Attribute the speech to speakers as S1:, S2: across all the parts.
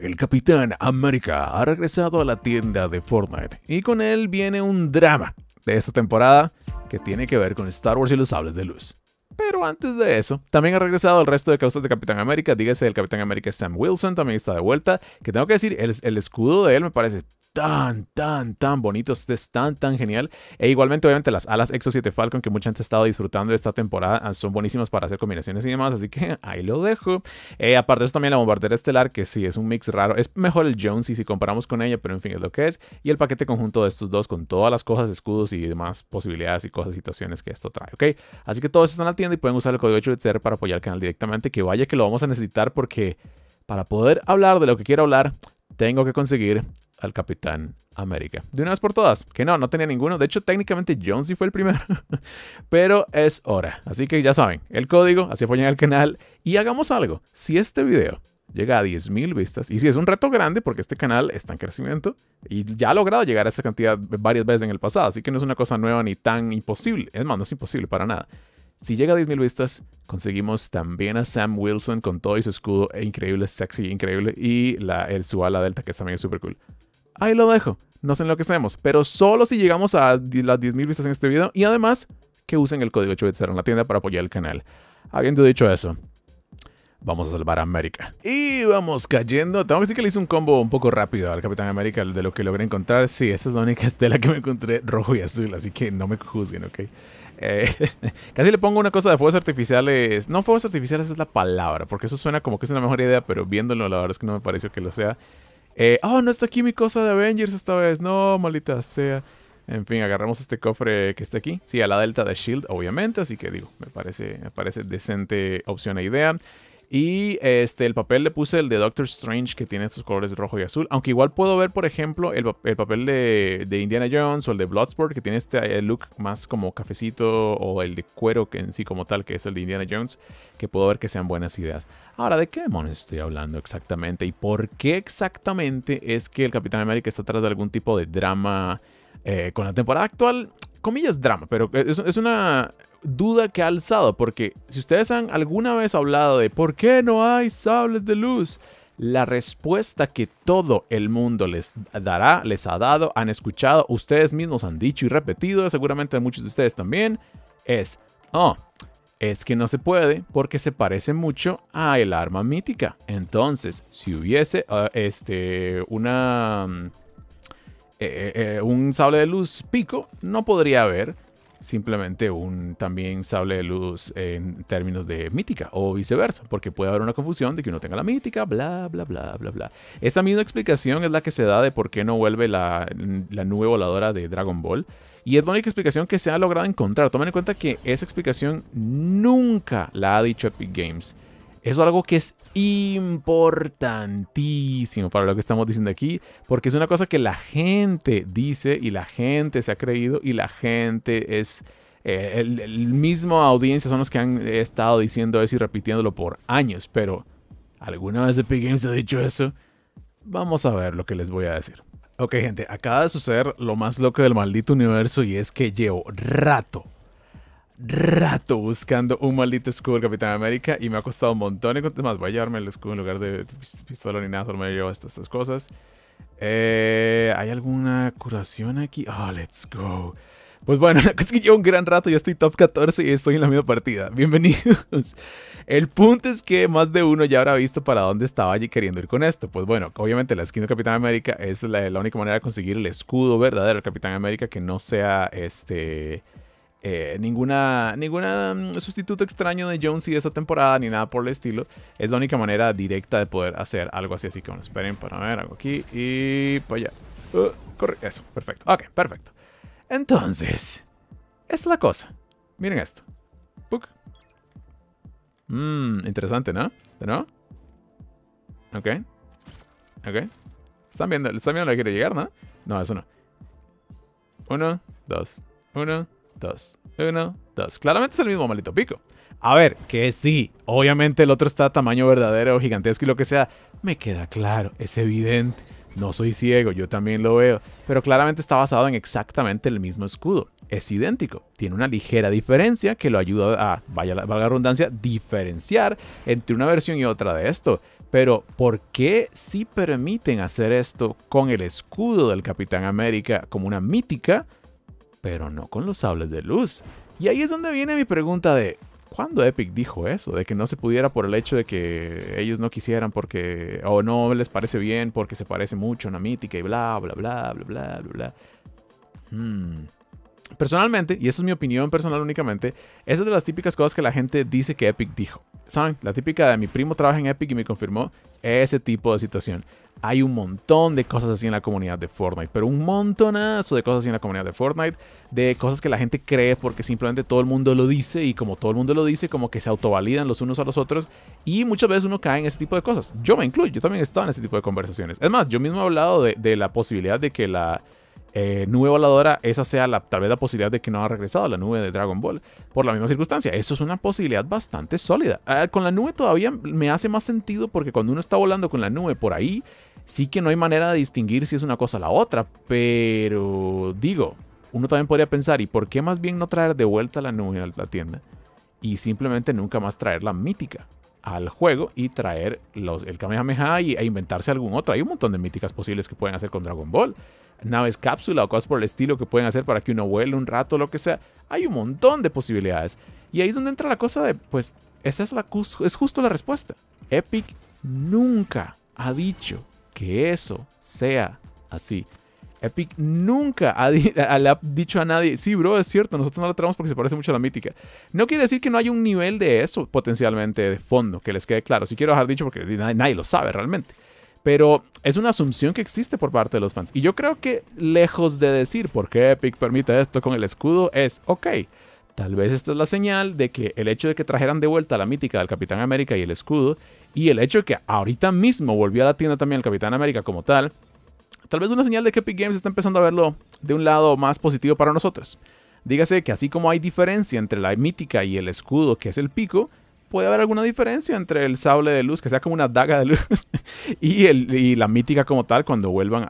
S1: El Capitán América ha regresado a la tienda de Fortnite y con él viene un drama de esta temporada que tiene que ver con Star Wars y los sables de luz. Pero antes de eso, también ha regresado el resto de causas de Capitán América. Dígase el Capitán América Sam Wilson, también está de vuelta. Que tengo que decir, el, el escudo de él me parece tan, tan, tan bonito, este es tan, tan genial. E igualmente, obviamente, las alas Exo 7 Falcon que mucha gente ha estado disfrutando de esta temporada ah, son buenísimas para hacer combinaciones y demás, así que ahí lo dejo. Eh, aparte de eso, también la bombardera estelar, que sí es un mix raro. Es mejor el Jones si comparamos con ella, pero en fin, es lo que es. Y el paquete conjunto de estos dos con todas las cosas, escudos y demás posibilidades y cosas, situaciones que esto trae, ¿ok? Así que todos están en la tienda y pueden usar el código 8 para apoyar el canal directamente. Que vaya que lo vamos a necesitar porque para poder hablar de lo que quiero hablar, tengo que conseguir al Capitán América. De una vez por todas, que no, no tenía ninguno. De hecho, técnicamente Jonesy fue el primero. Pero es hora. Así que ya saben, el código, así apoyan al canal. Y hagamos algo. Si este video llega a 10.000 vistas, y si es un reto grande porque este canal está en crecimiento y ya ha logrado llegar a esa cantidad varias veces en el pasado, así que no es una cosa nueva ni tan imposible. Es más, no es imposible para nada. Si llega a 10.000 vistas, conseguimos también a Sam Wilson con todo y su escudo increíble, sexy, increíble, y la, el, su ala delta que también es súper cool ahí lo dejo. No sé lo que hacemos, pero solo si llegamos a las 10.000 vistas en este video y además que usen el código 8 en la tienda para apoyar el canal. Habiendo dicho eso, vamos a salvar a América. Y vamos cayendo. Tengo que decir que le hice un combo un poco rápido al Capitán América de lo que logré encontrar. Sí, esa es la única estela que me encontré rojo y azul, así que no me juzguen, ¿ok? Eh, casi le pongo una cosa de fuegos artificiales. No fuegos artificiales es la palabra, porque eso suena como que es una mejor idea, pero viéndolo la verdad es que no me pareció que lo sea. Eh, oh, no está aquí mi cosa de Avengers esta vez. No, maldita sea. En fin, agarramos este cofre que está aquí. Sí, a la delta de Shield, obviamente. Así que digo, me parece, me parece decente opción e idea. Y este, el papel le puse el de Doctor Strange que tiene estos colores rojo y azul. Aunque igual puedo ver, por ejemplo, el, papel de, Indiana Jones o el de Bloodsport que tiene este eh, look más como cafecito o el de cuero que en sí como tal que es el de Indiana Jones. Que puedo ver que sean buenas ideas. Ahora, ¿de qué demonios estoy hablando exactamente? ¿Y por qué exactamente es que el Capitán América está atrás de algún tipo de drama eh, con la temporada actual? Comillas drama, pero es una duda que ha alzado, porque si ustedes han alguna vez hablado de por qué no hay sables de luz, la respuesta que todo el mundo les dará, les ha dado, han escuchado, ustedes mismos han dicho y repetido, seguramente muchos de ustedes también, es, oh, es que no se puede porque se parece mucho a el arma mítica. Entonces, si hubiese ah, este, una, mm, eh, eh, un sable de luz pico, no podría haber simplemente un también sable de luz en términos de mítica o viceversa, porque puede haber una confusión de que uno tenga la mítica, bla, bla, bla, bla, bla. Esa misma explicación es la que se da de por qué no vuelve la, la nube voladora de Dragon Ball. Y es la única explicación que se ha logrado encontrar. Tomen en cuenta que esa explicación nunca la ha dicho Epic Games. Eso es algo que es importantísimo para lo que estamos diciendo aquí, porque es una cosa que la gente dice y la gente se ha creído y la gente es... Eh, el, mismo audiencia son los que han estado diciendo eso y repitiéndolo por años, pero ¿alguna vez Epic Games ha dicho eso? Vamos a ver lo que les voy a decir. Ok, gente, acaba de suceder lo más loco del maldito universo y es que llevo rato rato buscando un maldito escudo del Capitán América y me ha costado un montón. Más, voy a llevarme el escudo en lugar de pistola ni nada, solo me llevo estas, estas cosas. Eh, ¿Hay alguna curación aquí? Oh, let's go. Pues bueno, es que llevo un gran rato, ya estoy top 14 y estoy en la misma partida. Bienvenidos. El punto es que más de uno ya habrá visto para dónde estaba allí queriendo ir con esto. Pues bueno, obviamente la skin del Capitán América es la, la única manera de conseguir el escudo verdadero del Capitán América que no sea este eh, ninguna, ninguna mm, sustituto extraño de Jonesy de esa temporada ni nada por el estilo. Es la única manera directa de poder hacer algo así. Así que bueno, esperen para ver algo aquí y para allá. Uh, corre, eso, perfecto. Ok, perfecto. Entonces, es la cosa. Miren esto. Mmm, interesante, ¿no? ¿No? Ok. Ok. Están viendo, están viendo la que quiere llegar, ¿no? No, eso no. Uno, dos, uno, dos. Uno, dos. Claramente es el mismo maldito pico. A ver, que sí, obviamente el otro está a tamaño verdadero, gigantesco y lo que sea. Me queda claro, es evidente. No soy ciego, yo también lo veo. Pero claramente está basado en exactamente el mismo escudo. Es idéntico. Tiene una ligera diferencia que lo ayuda a, vaya la, valga la redundancia, diferenciar entre una versión y otra de esto. Pero, ¿por qué si permiten hacer esto con el escudo del Capitán América como una mítica, pero no con los sables de luz? Y ahí es donde viene mi pregunta de, ¿cuándo Epic dijo eso? De que no se pudiera por el hecho de que ellos no quisieran porque, o no les parece bien porque se parece mucho a una mítica y bla, bla, bla, bla, bla, bla, bla. Hmm. Personalmente, y esa es mi opinión personal únicamente, esa es de las típicas cosas que la gente dice que Epic dijo. ¿Saben? La típica de mi primo trabaja en Epic y me confirmó ese tipo de situación. Hay un montón de cosas así en la comunidad de Fortnite, pero un montonazo de cosas así en la comunidad de Fortnite, de cosas que la gente cree porque simplemente todo el mundo lo dice y como todo el mundo lo dice, como que se autovalidan los unos a los otros y muchas veces uno cae en ese tipo de cosas. Yo me incluyo, yo también he estado en ese tipo de conversaciones. Es más, yo mismo he hablado de la posibilidad de que la eh, nube voladora, esa sea la, tal vez la posibilidad de que no ha regresado la nube de Dragon Ball por la misma circunstancia. Eso es una posibilidad bastante sólida. Ah, con la nube todavía me hace más sentido porque cuando uno está volando con la nube por ahí, sí que no hay manera de distinguir si es una cosa o la otra. Pero digo, uno también podría pensar, ¿y por qué más bien no traer de vuelta la nube a la tienda? Y simplemente nunca más traer la mítica al juego y traer los, el Kamehameha y, e inventarse algún otro. Hay un montón de míticas posibles que pueden hacer con Dragon Ball naves cápsula o cosas por el estilo que pueden hacer para que uno vuele un rato, lo que sea. Hay un montón de posibilidades. Y ahí es donde entra la cosa de, pues, esa es, la, es justo la respuesta. Epic nunca ha dicho que eso sea así. Epic nunca ha, le ha dicho a nadie, sí, bro, es cierto, nosotros no la traemos porque se parece mucho a la mítica. No quiere decir que no haya un nivel de eso potencialmente de fondo, que les quede claro. Si quiero dejar dicho porque nadie lo sabe realmente. Pero es una asunción que existe por parte de los fans. Y yo creo que lejos de decir por qué Epic permite esto con el escudo, es, ok, tal vez esta es la señal de que el hecho de que trajeran de vuelta la mítica del Capitán América y el escudo, y el hecho de que ahorita mismo volvió a la tienda también el Capitán América como tal, tal vez una señal de que Epic Games está empezando a verlo de un lado más positivo para nosotros. Dígase que así como hay diferencia entre la mítica y el escudo, que es el pico, puede haber alguna diferencia entre el sable de luz, que sea como una daga de luz, y, el, la mítica como tal cuando vuelvan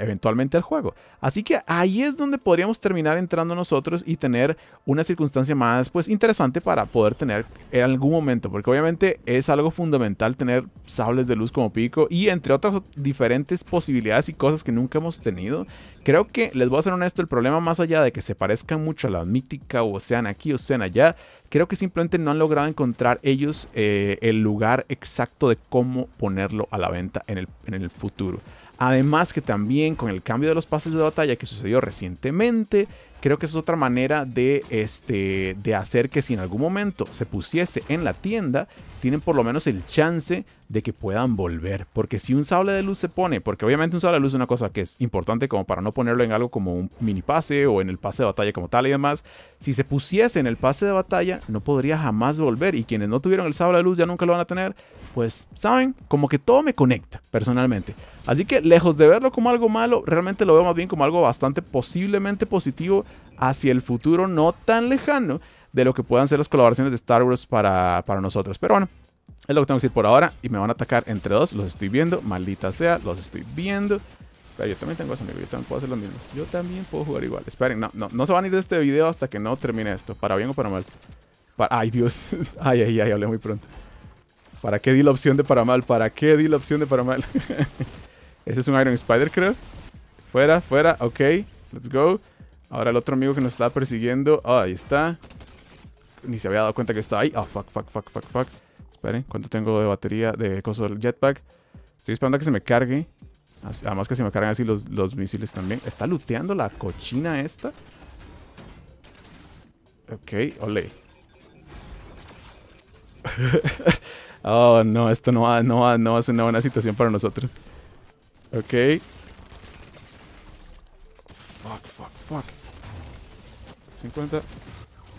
S1: eventualmente al juego. Así que ahí es donde podríamos terminar entrando nosotros y tener una circunstancia más pues interesante para poder tener en algún momento, porque obviamente es algo fundamental tener sables de luz como pico y entre otras diferentes posibilidades y cosas que nunca hemos tenido. Creo que, les voy a ser honesto, el problema más allá de que se parezcan mucho a la mítica o sean aquí o sean allá, creo que simplemente no han logrado encontrar ellos eh, el lugar exacto de cómo ponerlo a la venta en el, en el futuro. Además que también con el cambio de los pases de batalla que sucedió recientemente, creo que es otra manera de, este, de hacer que si en algún momento se pusiese en la tienda, tienen por lo menos el chance de que puedan volver. Porque si un sable de luz se pone, porque obviamente un sable de luz es una cosa que es importante como para no ponerlo en algo como un mini pase o en el pase de batalla como tal y demás, si se pusiese en el pase de batalla, no podría jamás volver. Y quienes no tuvieron el sable de luz ya nunca lo van a tener. Pues, ¿saben? Como que todo me conecta personalmente. Así que lejos de verlo como algo malo, realmente lo veo más bien como algo bastante posiblemente positivo hacia el futuro no tan lejano de lo que puedan ser las colaboraciones de Star Wars para, para nosotros. Pero bueno, es lo que tengo que decir por ahora y me van a atacar entre dos. Los estoy viendo, maldita sea, los estoy viendo. Pero yo también tengo eso, amigo. Yo también puedo hacer lo mismo. Yo también puedo jugar igual. Esperen, no, no, no se van a ir de este video hasta que no termine esto. Para bien o para mal. Ay, Dios. ay, ay, ay, hablé muy pronto. ¿Para qué di la opción de para mal? ¿Para qué di la opción de para mal? Ese es un Iron Spider, creo. Fuera, fuera. Ok. Let's go. Ahora el otro amigo que nos estaba persiguiendo. Oh, ahí está. Ni se había dado cuenta que estaba ahí. Oh, fuck, fuck, fuck, fuck, fuck. Esperen, ¿cuánto tengo de batería de coso del jetpack? Estoy esperando a que se me cargue. Además que se me carguen así los, los misiles también. ¿Está looteando la cochina esta? Ok, ole. oh, no, esto no va, no, va, no va a ser una buena situación para nosotros. Ok. Fuck, fuck, fuck. 50.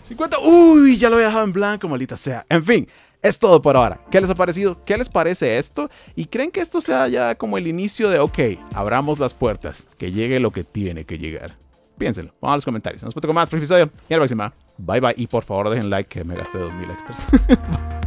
S1: 50. Uy, ya lo había dejado en blanco, maldita sea. En fin, es todo por ahora. ¿Qué les ha parecido? ¿Qué les parece esto? ¿Y creen que esto sea ya como el inicio de, ok, abramos las puertas, que llegue lo que tiene que llegar? Piénsenlo, vamos a los comentarios. Nos vemos con más por y a la próxima. Bye bye y por favor dejen like que me gaste 2000 extras.